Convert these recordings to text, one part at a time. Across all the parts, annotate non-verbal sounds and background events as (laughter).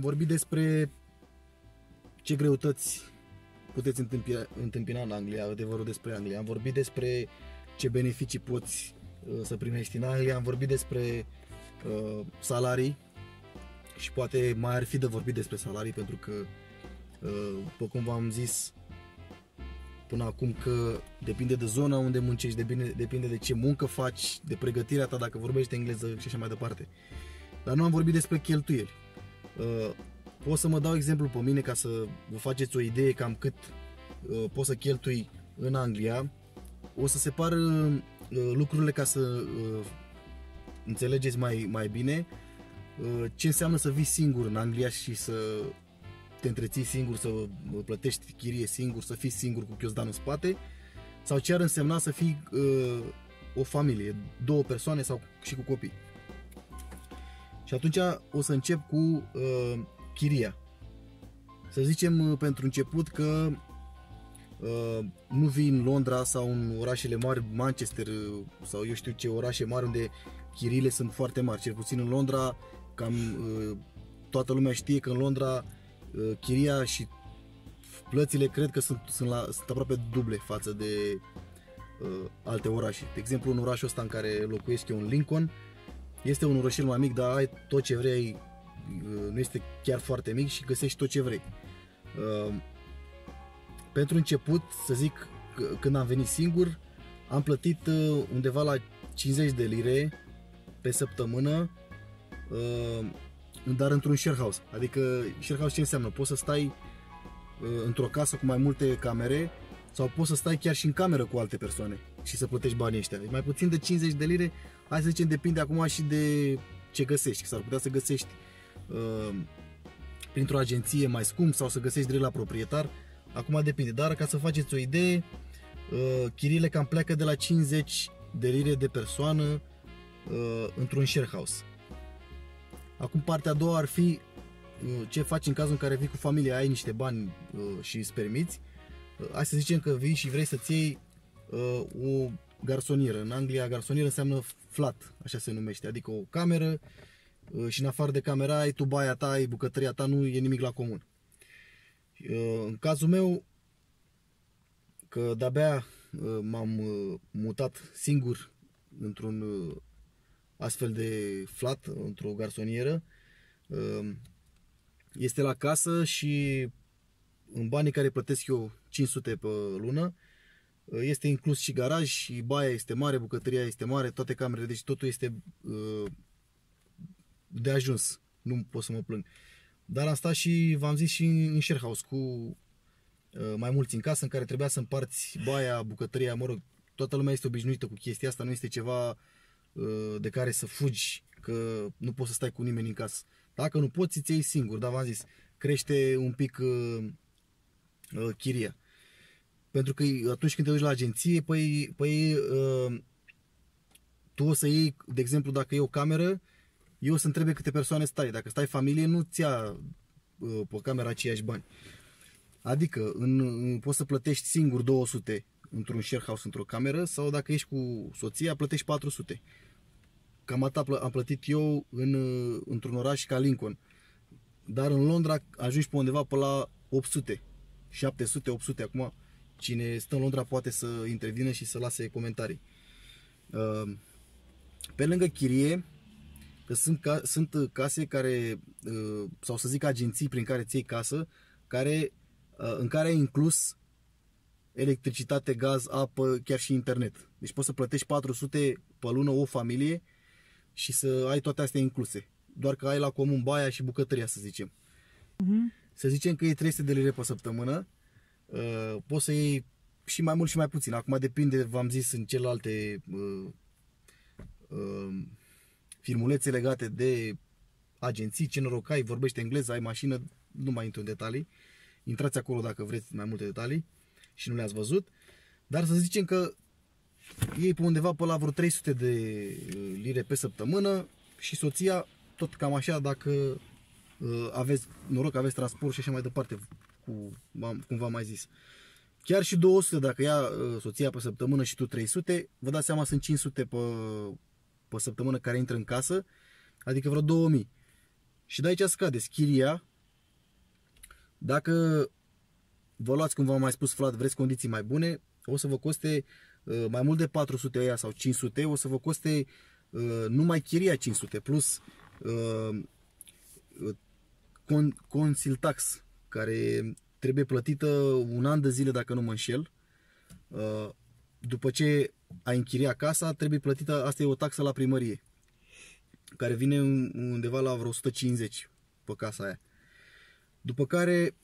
am vorbit despre ce greutăți puteți întâmpina, întâmpina în Anglia, adevărul despre Anglia. Am vorbit despre ce beneficii poți uh, să primești în Anglia, am vorbit despre uh, salarii și poate mai ar fi de vorbit despre salarii pentru că, uh, după cum v-am zis până acum, că depinde de zona unde muncești, depinde, depinde de ce muncă faci, de pregătirea ta, dacă vorbești engleză și așa mai departe. Dar nu am vorbit despre cheltuieli. Uh, pot să mă dau exemplu pe mine ca să vă faceți o idee cam cât uh, pot să cheltui în Anglia. O să separ uh, lucrurile ca să uh, înțelegeți mai, mai bine uh, ce înseamnă să vii singur în Anglia și să te întreții singur, să uh, plătești chirie singur, să fii singur cu chiosdan în spate sau ce ar însemna să fii uh, o familie, două persoane sau și cu copii. Și atunci o să încep cu uh, chiria. Să zicem uh, pentru început că uh, nu vii în Londra sau în orașele mari, Manchester uh, sau eu știu ce orașe mari unde chiriile sunt foarte mari. Cel puțin în Londra, cam uh, toată lumea știe că în Londra uh, chiria și plățile cred că sunt, sunt, la, sunt aproape duble față de uh, alte orașe. De exemplu, în orașul ăsta în care locuiesc eu, în Lincoln, este un orășel mai mic, dar ai tot ce vrei, uh, nu este chiar foarte mic și găsești tot ce vrei. Uh, pentru început, să zic, când am venit singur, am plătit uh, undeva la 50 de lire pe săptămână, dar într-un share house. Adică share house ce înseamnă? Poți să stai într-o casă cu mai multe camere sau poți să stai chiar și în cameră cu alte persoane și să plătești banii ăștia. Deci mai puțin de 50 de lire, hai să zicem, depinde acum și de ce găsești. S-ar putea să găsești uh, printr-o agenție mai scump sau să găsești direct la proprietar. Acum depinde, dar ca să faceți o idee, uh, chiriile cam pleacă de la 50 de lire de persoană uh, într-un share house. Acum partea a doua ar fi uh, ce faci în cazul în care vii cu familia, ai niște bani uh, și îți permiți. Uh, hai să zicem că vii și vrei să-ți iei uh, o garsonieră. În Anglia garsonieră înseamnă flat, așa se numește, adică o cameră uh, și în afară de camera ai tu baia ta, ai bucătăria ta, nu e nimic la comun. Uh, în cazul meu, că de-abia uh, m-am uh, mutat singur într-un uh, astfel de flat, într-o garsonieră, uh, este la casă și în banii care plătesc eu 500 pe lună, este inclus și garaj, și baia este mare, bucătăria este mare, toate camerele, deci totul este uh, de ajuns. Nu pot să mă plâng. Dar am stat și, v-am zis, și în share house cu uh, mai mulți în casă în care trebuia să împarți baia, bucătăria, mă rog, toată lumea este obișnuită cu chestia asta, nu este ceva uh, de care să fugi, că nu poți să stai cu nimeni în casă. Dacă nu poți, îți iei singur, dar v-am zis, crește un pic uh, uh, chiria. Pentru că atunci când te duci la agenție, păi, păi uh, tu o să iei, de exemplu, dacă e o cameră, eu o să întrebe câte persoane stai. Dacă stai familie, nu ți ia uh, pe camera aceiași bani. Adică în, în, poți să plătești singur 200 într-un share house, într-o cameră, sau dacă ești cu soția, plătești 400. Cam atât am plătit eu în, într-un oraș ca Lincoln. Dar în Londra ajungi pe undeva pe la 800, 700, 800 acum Cine stă în Londra poate să intervină și să lase comentarii. Uh, pe lângă chirie, că sunt, ca, sunt case care, uh, sau să zic agenții prin care ți casă, care, uh, în care ai inclus electricitate, gaz, apă, chiar și internet. Deci poți să plătești 400 pe lună o familie și să ai toate astea incluse. Doar că ai la comun baia și bucătăria, să zicem. Uh-huh. Să zicem că e 300 de lire pe săptămână uh, poți să iei și mai mult și mai puțin. Acum depinde, v-am zis, în celelalte uh, uh, firmulețe legate de agenții, ce noroc ai, vorbește engleză, ai mașină, nu mai intru în detalii. Intrați acolo dacă vreți mai multe detalii și nu le-ați văzut. Dar să zicem că iei pe undeva pe la vreo 300 de uh, lire pe săptămână și soția tot cam așa dacă uh, aveți noroc, aveți transport și așa mai departe cu, cum v-am mai zis. Chiar și 200 dacă ia uh, soția pe săptămână și tu 300, vă dați seama sunt 500 pe, pe săptămână care intră în casă, adică vreo 2000. Și de aici scade chiria. Dacă vă luați, cum v-am mai spus, Vlad, vreți condiții mai bune, o să vă coste uh, mai mult de 400 aia sau 500, o să vă coste uh, numai chiria 500 plus uh, con, consil tax care trebuie plătită un an de zile dacă nu mă înșel. După ce ai închiriat casa, trebuie plătită, asta e o taxă la primărie, care vine undeva la vreo 150 pe casa aia. După care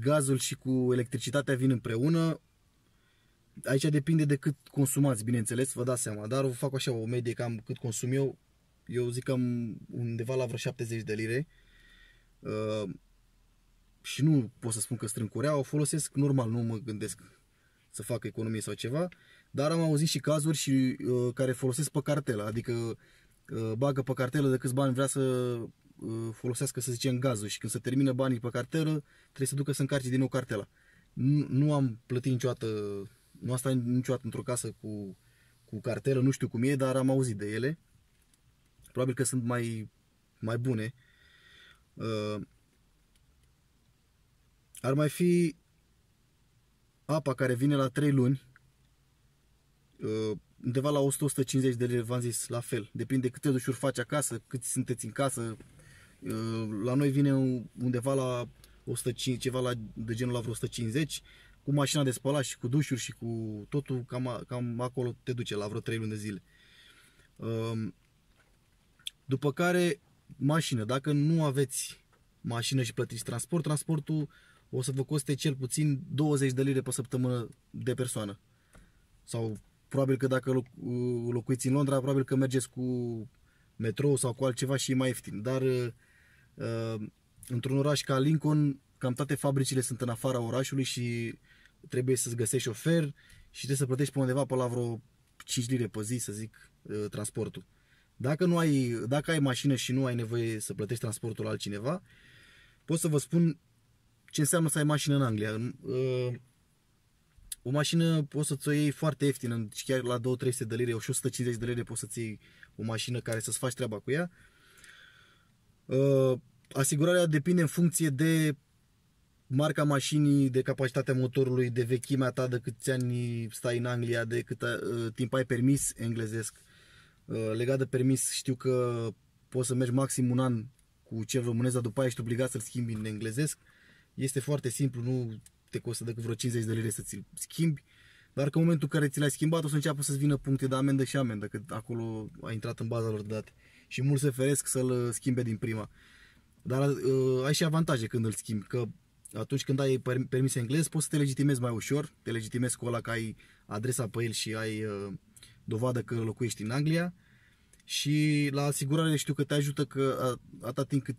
gazul și cu electricitatea vin împreună. Aici depinde de cât consumați, bineînțeles, vă dați seama, dar vă fac așa o medie cam cât consum eu. Eu zic că undeva la vreo 70 de lire. Uh, și nu pot să spun că strâng curea, o folosesc normal, nu mă gândesc să fac economie sau ceva, dar am auzit și cazuri și uh, care folosesc pe cartelă, adică uh, bagă pe cartelă de câți bani vrea să Uh, folosească, să zicem, gazul și când se termină banii pe cartelă, trebuie să ducă să încarce din nou cartela. Nu, nu am plătit niciodată, nu am stat niciodată într-o casă cu, cu cartelă, nu știu cum e, dar am auzit de ele. Probabil că sunt mai, mai bune. Uh, ar mai fi apa care vine la 3 luni, uh, undeva la 100-150 de lire, v-am zis, la fel. Depinde câte dușuri faci acasă, cât sunteți în casă, Uh, la noi vine undeva la 105, ceva la, de genul la vreo 150, cu mașina de spălat și cu dușuri și cu totul, cam, cam acolo te duce la vreo 3 luni de zile. Um, după care, mașină. Dacă nu aveți mașină și plătiți transport, transportul o să vă coste cel puțin 20 de lire pe săptămână de persoană. Sau probabil că dacă locuiți în Londra, probabil că mergeți cu metrou sau cu altceva și e mai ieftin. Dar uh, Uh, într-un oraș ca Lincoln, cam toate fabricile sunt în afara orașului și trebuie să-ți găsești șofer și trebuie să plătești pe undeva pe la vreo 5 lire pe zi, să zic, uh, transportul. Dacă, nu ai, dacă ai mașină și nu ai nevoie să plătești transportul la altcineva, pot să vă spun ce înseamnă să ai mașină în Anglia. Uh, o mașină poți să-ți o iei foarte ieftină, chiar la 2-300 de lire, 150 de lire poți să-ți iei o mașină care să-ți faci treaba cu ea Uh, asigurarea depinde în funcție de marca mașinii, de capacitatea motorului, de vechimea ta, de câți ani stai în Anglia, de cât uh, timp ai permis englezesc. Uh, legat de permis, știu că poți să mergi maxim un an cu cel românesc, dar după aia ești obligat să-l schimbi în englezesc. Este foarte simplu, nu te costă decât vreo 50 de lire să ți-l schimbi. Dar că în momentul în care ți l-ai schimbat o să înceapă să-ți vină puncte de amendă și amendă, că acolo a intrat în baza lor de date și mulți se feresc să-l uh, schimbe din prima. Dar uh, ai și avantaje când îl schimbi, că atunci când ai permis englez poți să te legitimezi mai ușor, te legitimezi cu ăla că ai adresa pe el și ai uh, dovadă că locuiești în Anglia și la asigurare știu că te ajută că atât timp cât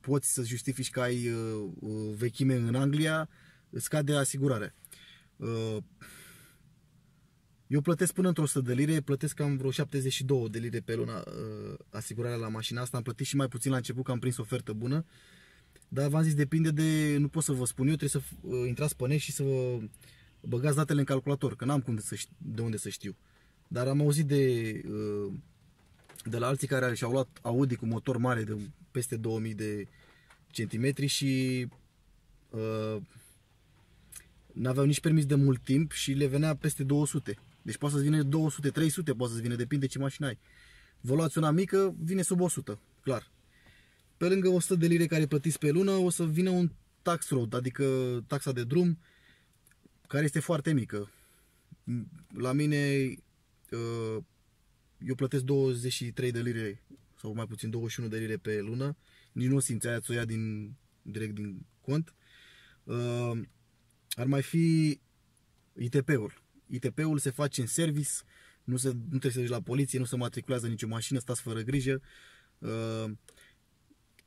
poți să justifici că ai uh, uh, vechime în Anglia, scade asigurarea. Uh, eu plătesc până într-o 100 de lire, plătesc cam vreo 72 de lire pe lună uh, asigurarea la mașina asta. Am plătit și mai puțin la început, că am prins ofertă bună. Dar v-am zis, depinde de, nu pot să vă spun eu, trebuie să uh, intrați pe net și să vă băgați datele în calculator, că n-am cum de, să știu, de unde să știu. Dar am auzit de, uh, de la alții care și-au luat Audi cu motor mare de peste 2000 de centimetri și uh, n-aveau nici permis de mult timp și le venea peste 200. Deci poate să-ți vină 200, 300, poate să-ți vină, depinde ce mașină ai. Vă luați una mică, vine sub 100, clar. Pe lângă 100 de lire care plătiți pe lună, o să vină un tax road, adică taxa de drum, care este foarte mică. La mine, uh, eu plătesc 23 de lire, sau mai puțin 21 de lire pe lună, nici nu simți aia, ți-o ia din, direct din cont. Uh, ar mai fi ITP-ul. ITP-ul se face în service, nu, se, nu trebuie să duci la poliție, nu se matriculează nicio mașină, stați fără grijă. Uh,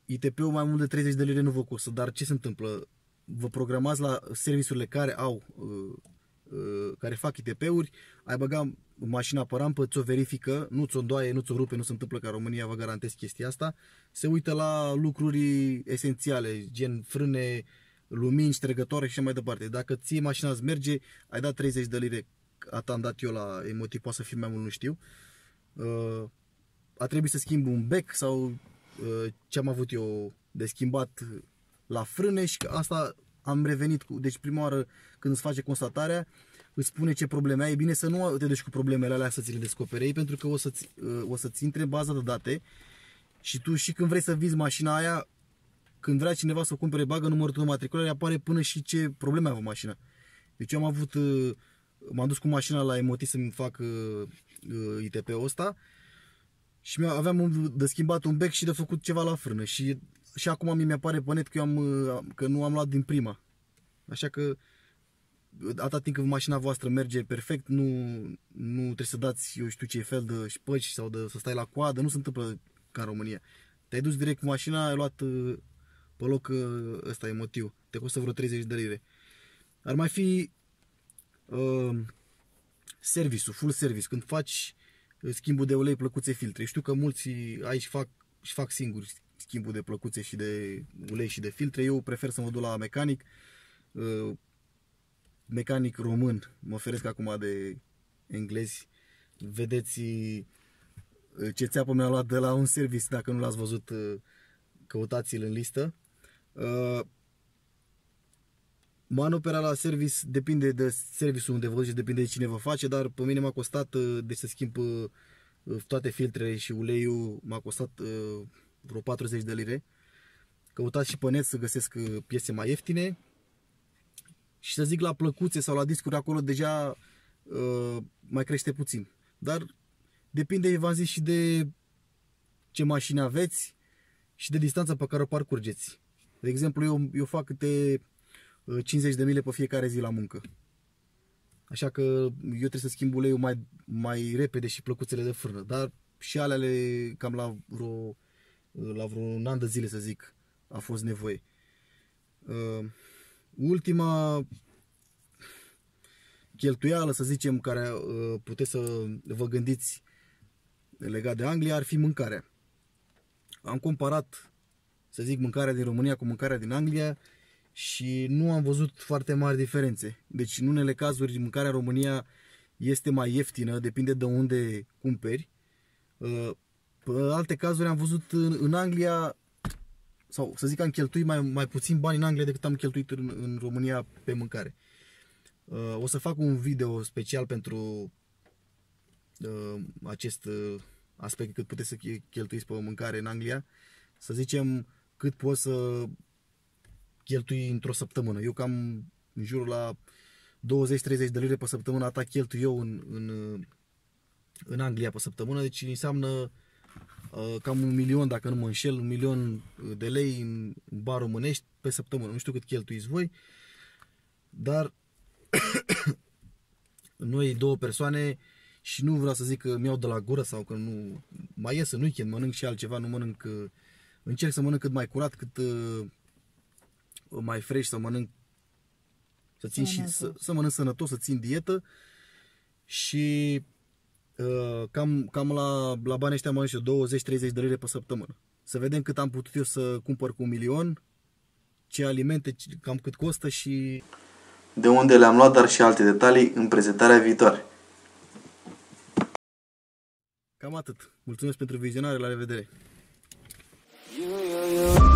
ITP-ul mai mult de 30 de lire nu vă costă, dar ce se întâmplă? Vă programați la serviciurile care au uh, uh, care fac ITP-uri, ai băga mașina pe rampă, ți-o verifică, nu ți-o îndoaie, nu ți-o rupe, nu se întâmplă ca România, vă garantez chestia asta, se uită la lucruri esențiale, gen frâne, lumini, ștergătoare și mai departe. Dacă ție mașina îți merge, ai dat 30 de lire, atât am dat eu la emotiv, poate să fie mai mult, nu știu. Uh, a trebuit să schimb un bec sau uh, ce am avut eu de schimbat la frâne și că asta am revenit cu... Deci prima oară când îți face constatarea, îți spune ce probleme ai, e bine să nu te duci cu problemele alea să ți le descoperi, pentru că o să-ți, uh, o să-ți intre baza de date și tu și când vrei să vizi mașina aia, când vrea cineva să o cumpere, bagă numărul tău de matriculare, apare până și ce probleme avea mașina. Deci eu am avut, uh, m-am dus cu mașina la Emoti să-mi fac uh, ITP-ul ăsta și aveam un, de schimbat un bec și de făcut ceva la frână și, și acum mi apare pe net că, eu am, că nu am luat din prima. Așa că atâta timp când mașina voastră merge perfect, nu, nu trebuie să dați, eu știu ce fel de șpăci sau de, să stai la coadă, nu se întâmplă ca în România. Te-ai dus direct cu mașina, ai luat uh, pe loc uh, ăsta e motiv. Te costă vreo 30 de lire. Ar mai fi uh, serviciul, full service, când faci uh, schimbul de ulei, plăcuțe, filtre. Știu că mulți aici fac, și fac singuri schimbul de plăcuțe și de ulei și de filtre. Eu prefer să mă duc la mecanic. Uh, mecanic român, mă feresc acum de englezi, vedeți uh, ce țeapă mi-a luat de la un service, dacă nu l-ați văzut, uh, căutați-l în listă. Uh, manopera la service depinde de serviciul unde vă depinde de cine vă face, dar pe mine m-a costat, de să schimb toate filtrele și uleiul, m-a costat vreo 40 de lire. Căutați și pe net să găsesc piese mai ieftine și să zic la plăcuțe sau la discuri acolo deja uh, mai crește puțin. Dar depinde, v-am zis, și de ce mașini aveți și de distanța pe care o parcurgeți. De exemplu, eu, eu fac câte 50 uh, de mile pe fiecare zi la muncă. Așa că eu trebuie să schimb uleiul mai, mai repede și plăcuțele de frână. Dar și alele cam la vreo, uh, la vreo un an de zile, să zic, a fost nevoie. Uh, ultima cheltuială, să zicem, care uh, puteți să vă gândiți legat de Anglia ar fi mâncarea. Am comparat, să zic, mâncarea din România cu mâncarea din Anglia și nu am văzut foarte mari diferențe. Deci în unele cazuri mâncarea în România este mai ieftină, depinde de unde cumperi. Uh, pe alte cazuri am văzut în Anglia sau să zic că am cheltuit mai, mai puțin bani în Anglia decât am cheltuit în, în România pe mâncare. Uh, o să fac un video special pentru uh, acest uh, aspect cât puteți să cheltuiți pe mâncare în Anglia. Să zicem cât poți să cheltui într-o săptămână. Eu cam în jurul la 20-30 de lire pe săptămână atât cheltui eu în, în, în Anglia pe săptămână, deci înseamnă Uh, cam un milion, dacă nu mă înșel, un milion de lei în bar românești pe săptămână. Nu știu cât cheltuiți voi, dar (coughs) noi două persoane și nu vreau să zic că mi-au de la gură sau că nu mai ies în weekend, mănânc și altceva, nu mănânc, uh, încerc să mănânc cât mai curat, cât uh, mai fresh, să mănânc să țin și să, să mănânc sănătos, să țin dietă și Uh, cam, cam la, la banii ăștia mai eu 20-30 de lire pe săptămână. Să vedem cât am putut eu să cumpăr cu un milion, ce alimente, cam cât costă și... De unde le-am luat, dar și alte detalii în prezentarea viitoare. Cam atât. Mulțumesc pentru vizionare, la revedere! Yo, yo, yo.